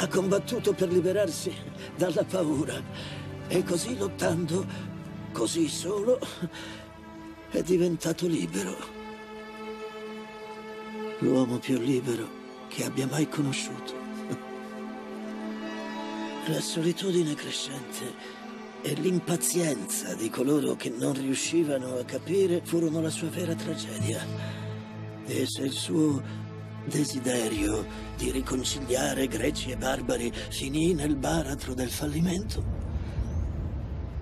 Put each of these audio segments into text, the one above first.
Ha combattuto per liberarsi dalla paura e così lottando, così solo, è diventato libero. L'uomo più libero che abbia mai conosciuto. La solitudine crescente e l'impazienza di coloro che non riuscivano a capire furono la sua vera tragedia. E se il suo desiderio di riconciliare greci e barbari finì nel baratro del fallimento,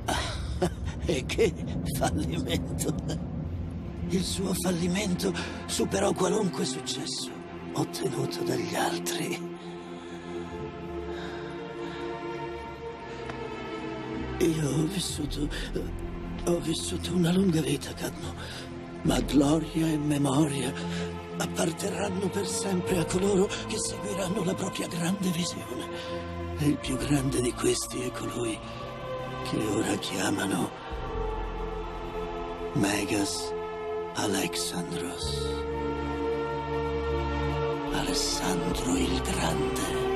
ah, e che fallimento! Il suo fallimento superò qualunque successo ottenuto dagli altri. Io ho vissuto. Ho vissuto una lunga vita, Cadmo. Ma gloria e memoria apparterranno per sempre a coloro che seguiranno la propria grande visione. E il più grande di questi è colui che ora chiamano Megas Alexandros. Alessandro il Grande.